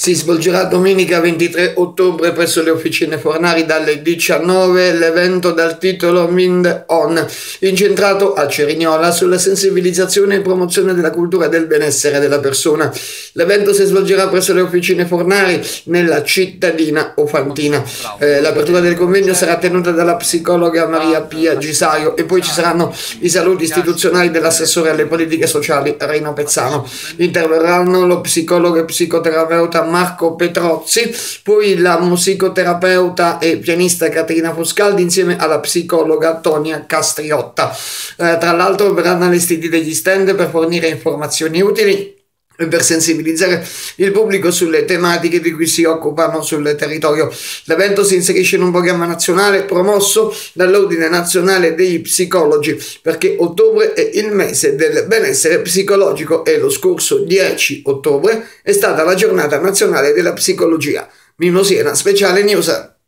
Si svolgerà domenica 23 ottobre presso le officine Fornari dalle 19 l'evento dal titolo Mind On, incentrato a Cerignola sulla sensibilizzazione e promozione della cultura del benessere della persona. L'evento si svolgerà presso le officine Fornari nella cittadina Ofantina. Eh, l'apertura del convegno sarà tenuta dalla psicologa Maria Pia Gisaio e poi ci saranno i saluti istituzionali dell'assessore alle politiche sociali Reino Pezzano. Interverranno lo psicologo e psicoterapeuta Marco Petrozzi, poi la musicoterapeuta e pianista Caterina Foscaldi insieme alla psicologa Tonia Castriotta. Eh, tra l'altro verranno allestiti degli stand per fornire informazioni utili per sensibilizzare il pubblico sulle tematiche di cui si occupano sul territorio. L'evento si inserisce in un programma nazionale promosso dall'Ordine Nazionale dei Psicologi perché ottobre è il mese del benessere psicologico e lo scorso 10 ottobre è stata la giornata nazionale della psicologia. Mimosiena, speciale news.